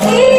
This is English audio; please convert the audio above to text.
Hey.